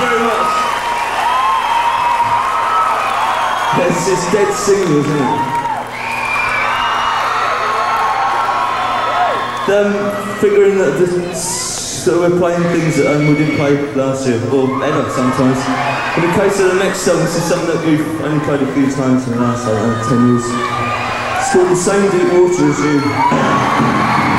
very much. Just dead single, isn't it? Them figuring that this, so we're playing things that um, we didn't play last year, or ever sometimes. In the case of the next song, this is something that we've only played a few times in the last like, 10 years. It's called The Same Deep Water as You.